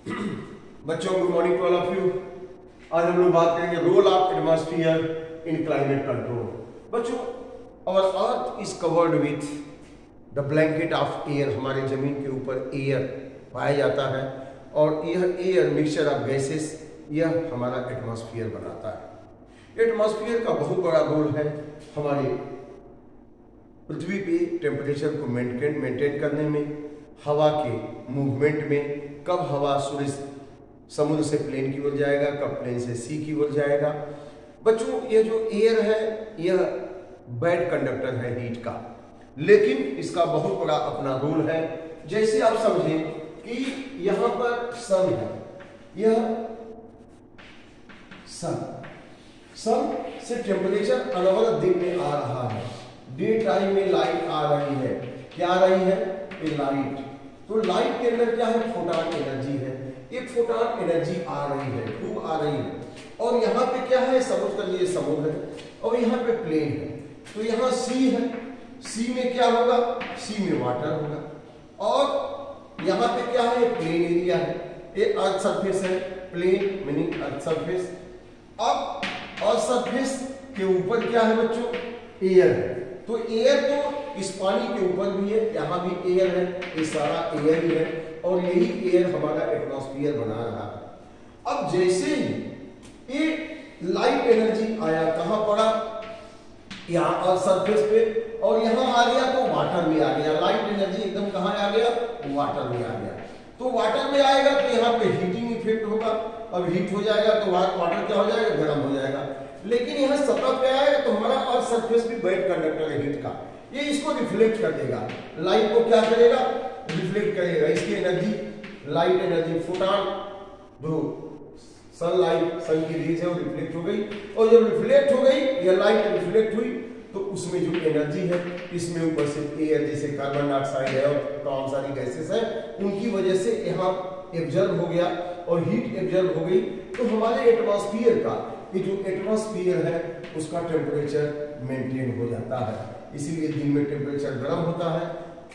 बच्चों good morning to all of you आज हम लोग बात करेंगे role of atmosphere in climate control बच्चों और earth is covered with the blanket of air हमारे ज़मीन के ऊपर एयर पाया जाता है और यह एयर मिक्सचर ऑफ़ गैसेस यह हमारा एटमॉस्फेयर बनाता है। एटमॉस्फेयर का बहुत बड़ा रोल है हमारे पृथ्वी पे टेम्परेचर को मेंटेन मेंटेन करने में। हवा के मूवमेंट में कब हवा सूर्य समुद्र से प्लेन की ओर जाएगा, कब प्लेन से सी की ओर जाएगा। बच्चों, ये जो एयर है यह बैड कंडक्टर है हीट का। लेकिन इसका बहुत बड़ा अपना रोल है। जैसे आप समझें कि यहाँ पर सन है। यह सन सन से टेम्परेचर अलग दिन में आ रहा है। डे टाइम में लाइट आ रही है। क्या आ रही है? ये लाइट तो लाइट के अंदर क्या है? फोटान एनर्जी है। एक फोटान एनर्जी आ रही है, खूब आ रही है। और यहाँ पे क्या है? समझ कर लिए समुद्र है। और यहाँ पे प्लेन है। तो यहाँ सी है। सी में क्या होगा? सी में वाटर होगा। और यहाँ पे क्या है? प्लेन एरिया है। ये अर्थ सरफेस है। प्लेन मीनिंग अर्थ सरफेस अब अर्थ सरफेस के ऊपर क्या है बच्चों? एयर है। तो एयर तो इस पानी के ऊपर भी है, यहाँ भी एयर है, ये सारा एयर ही है, और यही एयर हमारा एटमॉस्फेयर बना रहा है। अब जैसे ही ये लाइट एनर्जी आया, कहाँ पड़ा? यहाँ सरफेस पे, और यहाँ आ गया तो वाटर में आ गया। लाइट एनर्जी एकदम कहाँ आ गया? वाटर में आ गया। तो वाटर में आएगा तो यहाँ पे हीटिंग इफ़ेक्ट होगा। अब हीट हो जाएगा तो वाटर क्या हो जाएगा? गर्म हो जाएगा। लेकिन यहाँ सतह पे आएगा तो हमारा अर्थ सरफेस भी बैड कंडक्टर है हीट का। ये इसको रिफ्लेक्ट कर देगा। लाइट को क्या करेगा? रिफ्लेक्ट करेगा। इसकी एनर्जी लाइट एनर्जी फोटान जो सनलाइट सन की रेज है, वो रिफ्लेक्ट हो गई। और जब रिफ्लेक्ट हो गई, या लाइट रिफ्लेक्ट हुई तो उसमें जो एनर्जी है, इसमें ऊपर से एयर जैसे कार्बन डाइऑक्साइड है और तमाम सारी गैसेस है, उनकी वजह से यहाँ एब्जर्व हो गया और हीट एब्जर्व हो गई। तो हमारे एटमॉस्फियर का, ये जो एटमॉस्फियर है, उसका टेम्परेचर मेंटेन हो जाता है। इसीलिए दिन में टेम्परेचर गर्म होता है,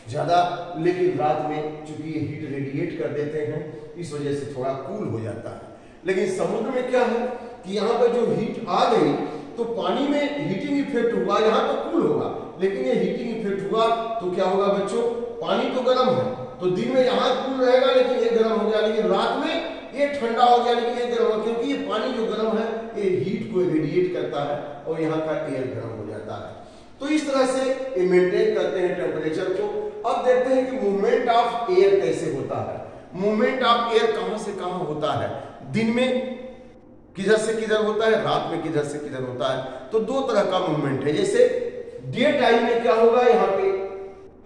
ज़्यादा, लेकिन रात में चूँकि ये हीट रेडिएट कर देते हैं, इस वजह से थोड़ा कूल हो जाता है। लेकिन समुद्र में क्या है कि यहाँ पर जो हीट आ गई तो पानी में हीटिंग इफ़ेक्ट हुआ, यहाँ तो कूल होगा। लेकिन ये हीटिंग इफ़ेक्ट हुआ तो क्या होगा बच्चों? पानी तो गर्म है तो दिन में यहाँ कूल रहेगा, लेकिन ये गर्म हो गया। लेकिन रात में ये ठंडा हो गया, लेकिन ये गर्म हो क्योंकि ये पानी जो गर्म है, ये हीट को रेडिएट करता है, और यहाँ का एयर गर्म हो जाता है। तो इस तरह से ये मेंटेन करते हैं टेम्परेचर को। अब देखते हैं कि मूवमेंट ऑफ़ एयर कैसे होता है। मूवमेंट ऑफ़ एयर कहाँ से कहाँ होता है? दिन में किधर से किधर होता है? रात में किधर से किधर होता है? तो दो तरह का मूवमेंट है। जैसे डे टाइम में क्या होगा? यहाँ पे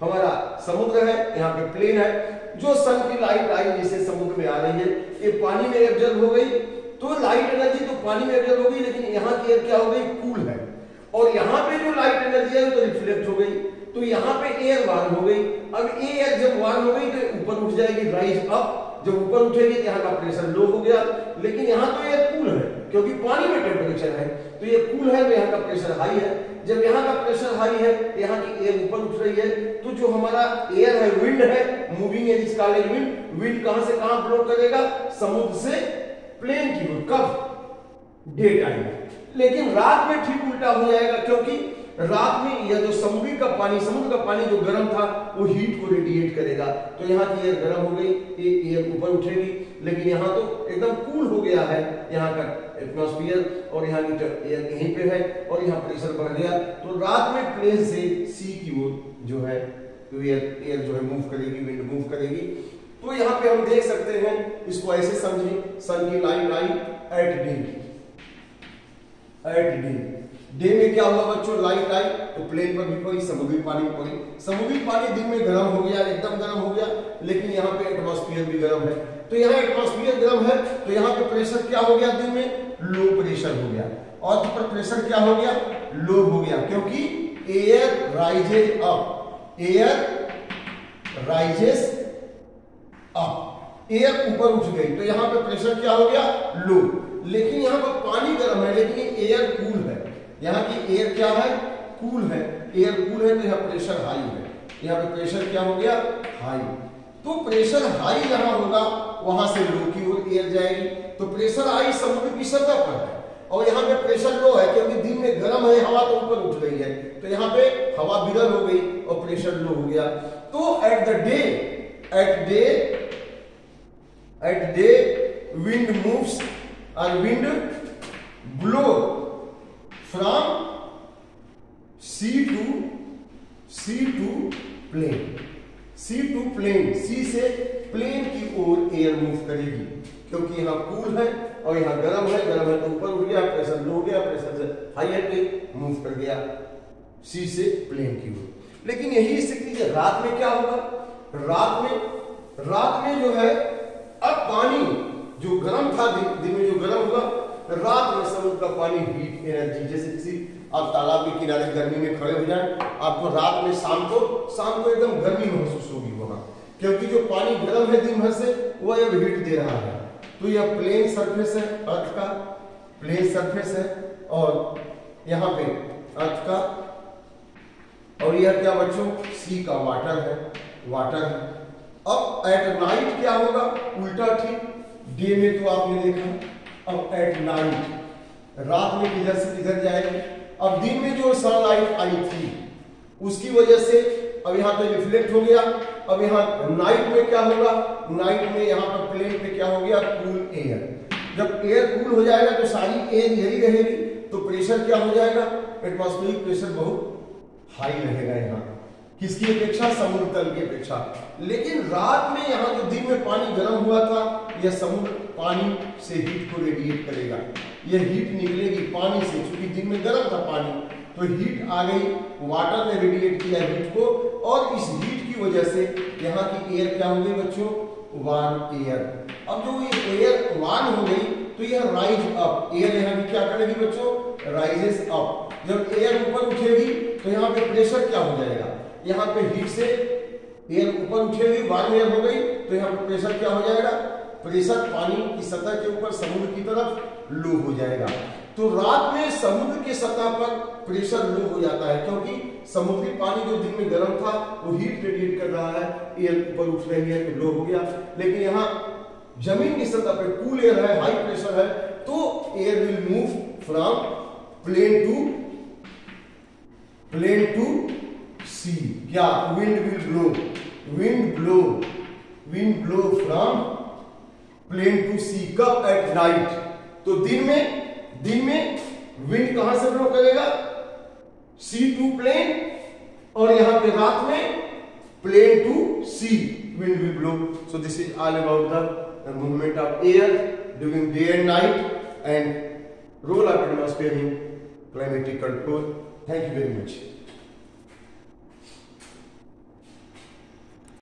हमारा समुद्र है, यहाँ पे प्लेन है। जो सन की लाइट आई, जैसे समुद्र में आ रही है, ये पानी में एब्जर्व हो गई। तो लाइट एनर्जी तो पानी में एब्जर्व हो गई, लेकिन यहाँ की एयर क्या हो गई? कूल है। यहाँ पे जो लाइट एनर्जी है तो रिफ्लेक्ट हो गई। तो यहाँ पे एयर वार्म हो गई। अब एयर जब वार्म हो गई तो ऊपर उठ जाएगी राइज अप जब ऊपर उठेगी तो यहाँ का प्रेशर लो हो गया। लेकिन यहाँ तो एयर कूल है, क्योंकि पानी में टेम्परेचर है। तो ये कूल है तो यहाँ का प्रेशर हाई है। जब यहाँ का प्रेशर हाई है, यहाँ की एयर ऊपर उठ रही है। तो जो हमारा एयर है विंड है मूविंग एयर इसका विंड विंड कहाँ से कहाँ फ्लो करेगा? समुद्र से प्लेन की ओर कब डे टाइम लेकिन रात में ठीक उल्टा हो जाएगा क्योंकि रात में यह जो समुद्री का पानी, समुद्र का पानी जो गर्म था, वो हीट को रेडिएट करेगा। तो यहाँ की एयर गर्म हो गई, ये एयर ऊपर उठेगी। लेकिन यहाँ तो एकदम कूल हो गया है, यहाँ का एटमॉस्फेयर और यहाँ की एयर यहीं पे है और यहाँ प्रेशर बढ़ गया। तो रात में प्लेन से सी की ओर जो है तो एयर एयर जो है मूव करेगी विंड मूव करेगी। तो यहाँ पे हम देख सकते हैं, इसको ऐसे समझें सन की light I at day at day day में क्या हुआ बच्चों? लाइट आई तो प्लेन पर भी पड़ी समुद्री पानी में पड़ी समुद्री पानी दिन में गर्म हो गया, एकदम गर्म हो गया, लेकिन यहाँ पे एटमॉस्फेयर भी गर्म है। तो यहाँ एटमॉस्फेयर गर्म है तो यहाँ पे प्रेशर क्या हो गया दिन में? लो प्रेशर हो गया। और पर प्रेशर क्या हो गया? लो हो गया, क्योंकि air rises up air rises up air ऊपर उठ गई तो यहाँ पे प्रेशर क्या हो गया? लो लेकिन यहाँ पर पानी गर्म है, लेकिन एयर कूल है। यहाँ की एयर क्या है? कूल है। एयर कूल है तो यहाँ प्रेशर हाई है। यहाँ पे प्रेशर क्या हो गया? हाई तो प्रेशर हाई जहाँ होगा, वहाँ से लो की ओर एयर जाएगी। तो प्रेशर हाई समुद्र की सतह पर है। और यहाँ पे प्रेशर लो है, क्योंकि दिन में गर्म है, हवा तो ऊपर उठ गई है। तो यहाँ पे हवा बिरल हो गई और प्रेशर लो हो गया। तो at the day at day at day wind moves और wind blow from sea to sea to plain. Sea to plain, sea से प्लेन की ओर एयर मूव करेगी, क्योंकि यहाँ कूल है और यहाँ गर्म है गर्म है तो ऊपर उठ गया प्रेशर लो गया प्रेशर से हाई पे मूव कर गया सी से प्लेन की ओर। लेकिन यही स्थिति है, रात में क्या होगा? रात में रात में जो है, अब पानी जो गर्म था दिन, में जो गर्म हुआ रात में समुद्र का पानी हीट एनर्जी जैसे किसी आप तालाब के किनारे गर्मी में खड़े हो जाए आपको रात में शाम को शाम को एकदम गर्मी महसूस होगी वहाँ। क्योंकि जो पानी गर्म है दिन भर से वह अब हीट दे रहा है। तो यह प्लेन सरफेस है अर्थ का प्लेन सरफेस है और यहाँ पे अर्थ का और यह क्या बच्चों सी का वाटर है वाटर है। अब एट नाइट क्या होगा? उल्टा ठीक डे में तो आपने देखा, अब एट नाइट रात में किधर से किधर जाएगी? अब दिन में जो सनलाइट आई थी, उसकी वजह से अब यहाँ पे रिफ्लेक्ट हो गया। अब यहाँ नाइट में क्या होगा? नाइट में यहाँ पर प्लेन पे क्या हो गया? कूल एयर जब एयर कूल हो जाएगा तो सारी एयर यही रहेगी तो प्रेशर क्या हो जाएगा? एटमोस्फेरिक प्रेशर बहुत हाई रहेगा यहाँ किसकी अपेक्षा? समुद्र तल की अपेक्षा। लेकिन रात में यहाँ जो दिन में पानी गर्म हुआ था, यह समुद्र पानी से हीट को रेडिएट करेगा। यह हीट निकलेगी पानी से क्योंकि दिन में गर्म था पानी। तो हीट आ गई वाटर ने रेडिएट किया हीट को, और इस हीट की वजह से यहाँ की एयर क्या हो गई बच्चों? वार्म एयर अब जो ये एयर वार्म हो गई तो यह राइज अप एयर यहाँ भी क्या करेगी बच्चों? राइजेस अप जब एयर ऊपर उठेगी तो यहाँ पे प्रेशर क्या हो जाएगा? यहाँ पे हीट से एयर ऊपर उठेगी वार्म एयर हो गई तो यहाँ पर प्रेशर क्या हो जाएगा? प्रेशर पानी की सतह के ऊपर समुद्र की तरफ़ लो हो जाएगा। तो रात में समुद्र की सतह पर प्रेशर लो हो जाता है, क्योंकि समुद्री पानी जो दिन में गर्म था, वो हीट रेडिएट कर रहा है एयर ऊपर उठ रही है तो लो हो गया। लेकिन यहाँ ज़मीन की सतह पर कूल एयर है हाई प्रेशर है तो air will move from plain to plain to sea क्या wind will blow wind blow wind blow from plain to sea कब एट नाइट तो दिन में दिन में विंड कहाँ से ग्रो करेगा? सी टू प्लेन और यहाँ पे रात में plain to sea wind will blow so this is all about the movement of air during day and night and role of atmosphere in climatic control thank you very much